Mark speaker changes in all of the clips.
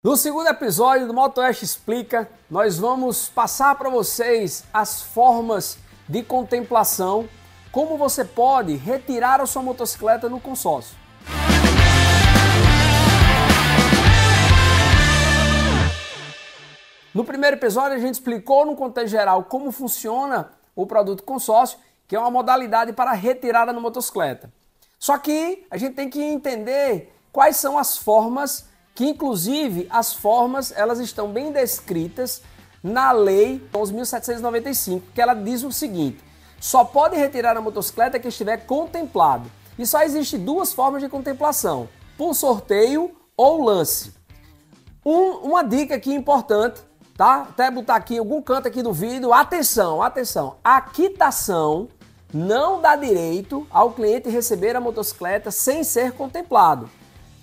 Speaker 1: No segundo episódio do MotoEst Explica, nós vamos passar para vocês as formas de contemplação, como você pode retirar a sua motocicleta no consórcio. No primeiro episódio a gente explicou no contexto geral como funciona o produto consórcio, que é uma modalidade para retirada na motocicleta. Só que a gente tem que entender quais são as formas que inclusive as formas elas estão bem descritas na lei 11.795, que ela diz o seguinte: só pode retirar a motocicleta que estiver contemplado. E só existe duas formas de contemplação: por sorteio ou lance. Um, uma dica aqui importante, tá? Até botar aqui algum canto aqui do vídeo. Atenção, atenção. A quitação não dá direito ao cliente receber a motocicleta sem ser contemplado.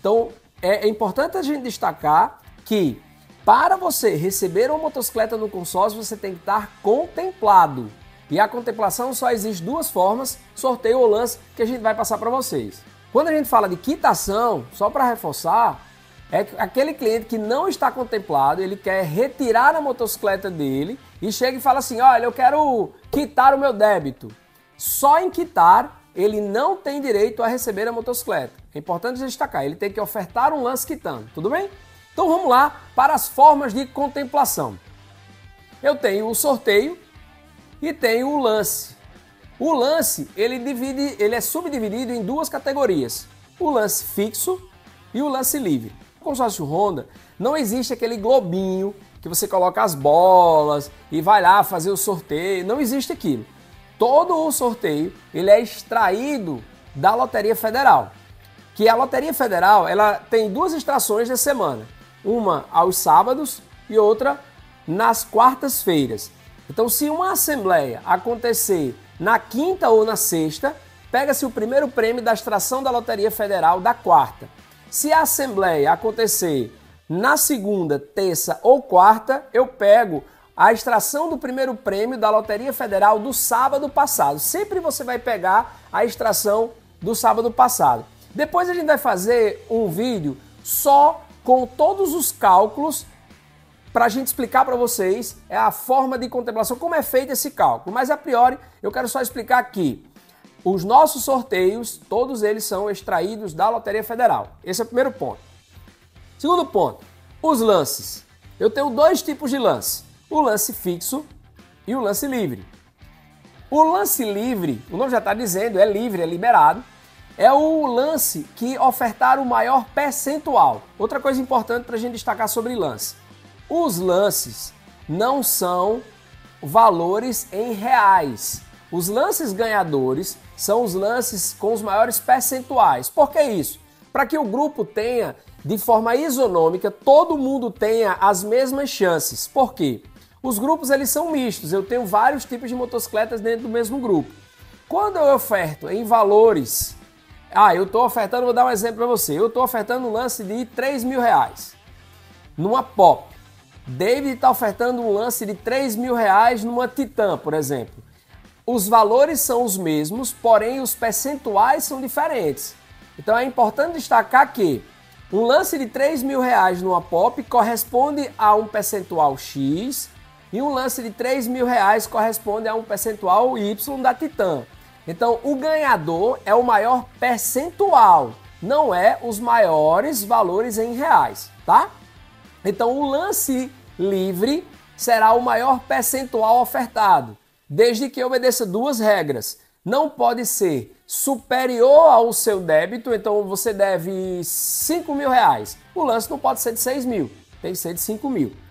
Speaker 1: Então, é, é importante a gente destacar que para você receber uma motocicleta no consórcio, você tem que estar contemplado. E a contemplação só existe duas formas, sorteio ou lance, que a gente vai passar para vocês. Quando a gente fala de quitação, só para reforçar, é aquele cliente que não está contemplado, ele quer retirar a motocicleta dele e chega e fala assim: olha, eu quero quitar o meu débito. Só em quitar ele não tem direito a receber a motocicleta. É importante destacar, ele tem que ofertar um lance quitando, tudo bem? Então vamos lá para as formas de contemplação. Eu tenho o sorteio e tenho o lance. O lance, ele divide, ele é subdividido em duas categorias: o lance fixo e o lance livre. No consórcio Honda, não existe aquele globinho que você coloca as bolas e vai lá fazer o sorteio, não existe aquilo todo o sorteio ele é extraído da Loteria Federal. Que a Loteria Federal ela tem duas extrações da semana, uma aos sábados e outra nas quartas-feiras. Então, se uma assembleia acontecer na quinta ou na sexta, pega-se o primeiro prêmio da extração da Loteria Federal da quarta. Se a assembleia acontecer na segunda, terça ou quarta, eu pego a extração do primeiro prêmio da Loteria Federal do sábado passado. Sempre você vai pegar a extração do sábado passado. Depois a gente vai fazer um vídeo só com todos os cálculos para a gente explicar para vocês é a forma de contemplação, como é feito esse cálculo. Mas a priori eu quero só explicar aqui. Os nossos sorteios, todos eles são extraídos da Loteria Federal. Esse é o primeiro ponto. Segundo ponto, os lances. Eu tenho dois tipos de lance o lance fixo e o lance livre. O lance livre, o nome já está dizendo, é livre, é liberado, é o lance que ofertar o maior percentual. Outra coisa importante para a gente destacar sobre lance: os lances não são valores em reais. Os lances ganhadores são os lances com os maiores percentuais. Por que isso? Para que o grupo tenha, de forma isonômica, todo mundo tenha as mesmas chances. Por quê? Os grupos eles são mistos, eu tenho vários tipos de motocicletas dentro do mesmo grupo. Quando eu oferto em valores, ah, eu estou ofertando, vou dar um exemplo para você, eu estou ofertando um lance de 3 mil reais numa Pop. David está ofertando um lance de 3 mil reais numa Titan, por exemplo. Os valores são os mesmos, porém os percentuais são diferentes. Então é importante destacar que um lance de 3 mil reais numa Pop corresponde a um percentual X e um lance de 3 mil reais corresponde a um percentual Y da Titan. Então, o ganhador é o maior percentual, não é os maiores valores em reais, tá? Então, o lance livre será o maior percentual ofertado, desde que obedeça duas regras. Não pode ser superior ao seu débito, então você deve 5 mil reais. O lance não pode ser de 6 mil, tem que ser de 5 mil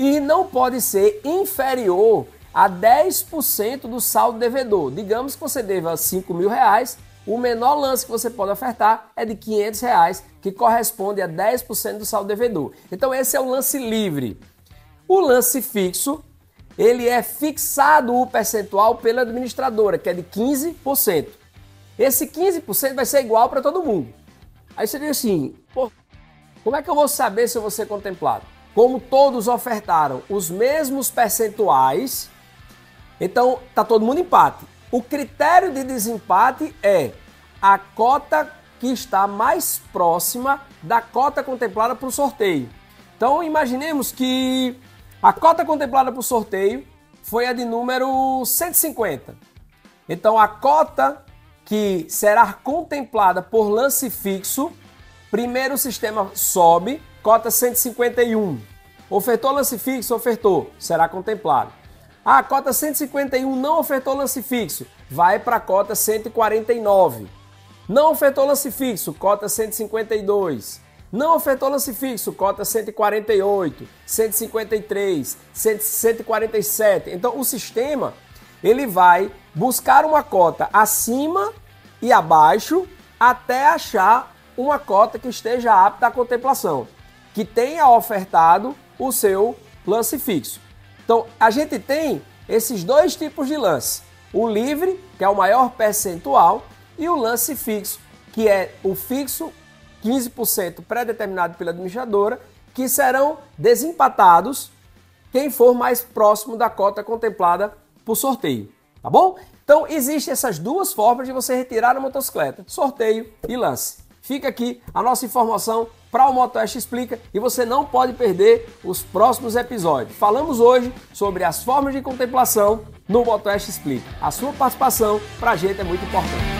Speaker 1: e não pode ser inferior a 10% do saldo devedor. Digamos que você deva 5 mil reais, o menor lance que você pode ofertar é de 500 reais, que corresponde a 10% do saldo devedor. Então esse é o lance livre. O lance fixo, ele é fixado o percentual pela administradora, que é de 15%. Esse 15% vai ser igual para todo mundo. Aí você diz assim, como é que eu vou saber se eu vou ser contemplado? Como todos ofertaram os mesmos percentuais, então tá todo mundo empate. O critério de desempate é a cota que está mais próxima da cota contemplada para o sorteio. Então imaginemos que a cota contemplada por sorteio foi a de número 150. Então a cota que será contemplada por lance fixo, primeiro o sistema sobe, cota 151. Ofertou lance fixo, ofertou, será contemplado. Ah, a cota 151 não ofertou lance fixo, vai para a cota 149. Não ofertou lance fixo, cota 152. Não ofertou lance fixo, cota 148, 153, 147. Então o sistema ele vai buscar uma cota acima e abaixo até achar uma cota que esteja apta à contemplação, que tenha ofertado o seu lance fixo. Então a gente tem esses dois tipos de lance: o livre, que é o maior percentual, e o lance fixo, que é o fixo 15% pré-determinado pela administradora, que serão desempatados quem for mais próximo da cota contemplada por sorteio, tá bom? Então, existem essas duas formas de você retirar a motocicleta, sorteio e lance. Fica aqui a nossa informação para o Motoeste Explica e você não pode perder os próximos episódios. Falamos hoje sobre as formas de contemplação no Motoeste Explica. A sua participação para a gente é muito importante.